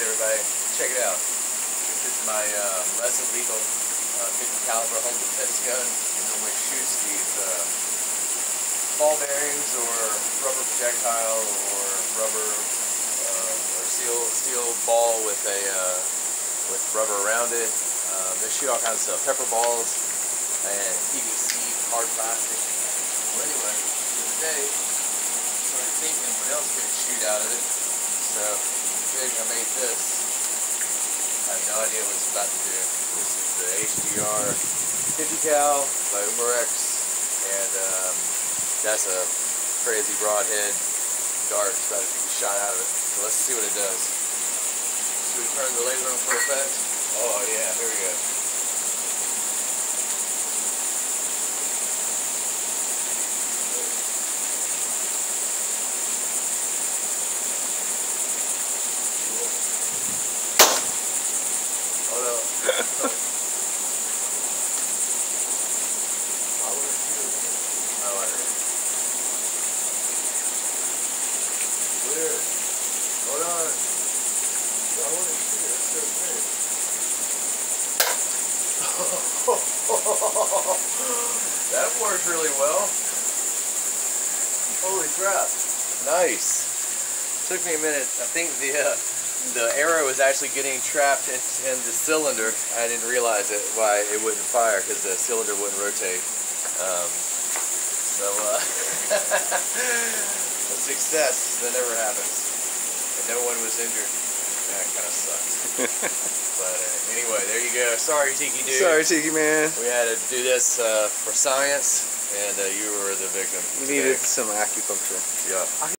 Alright everybody, check it out. This is my uh, less illegal uh, 50 caliber home defense gun. It normally shoots these uh, ball bearings or rubber projectile or rubber uh, or steel steel ball with a uh, with rubber around it. Um, they shoot all kinds of stuff, pepper balls and PVC, hard plastic. Well anyway, I started thinking what else could shoot out of it. So I made this. I have no idea what it's about to do. This is the HDR 50 cal by Umarex, and um, that's a crazy broadhead dart about to be shot out of it. So let's see what it does. Should we turn the laser on for effect? Oh yeah, here we go. Hold up. I wanna shoot it. Oh, I heard. Where? Hold on. I wanna shoot it. It's so big. That worked really well. Holy crap. Nice. Took me a minute. I think the uh, the arrow was actually getting trapped in, in the cylinder. I didn't realize it why it wouldn't fire because the cylinder wouldn't rotate. Um, so uh, a success that never happens, and no one was injured. That kind of sucks. but uh, anyway, there you go. Sorry, Tiki dude. Sorry, Tiki man. We had to do this uh, for science, and uh, you were the victim. You needed some acupuncture. Yeah.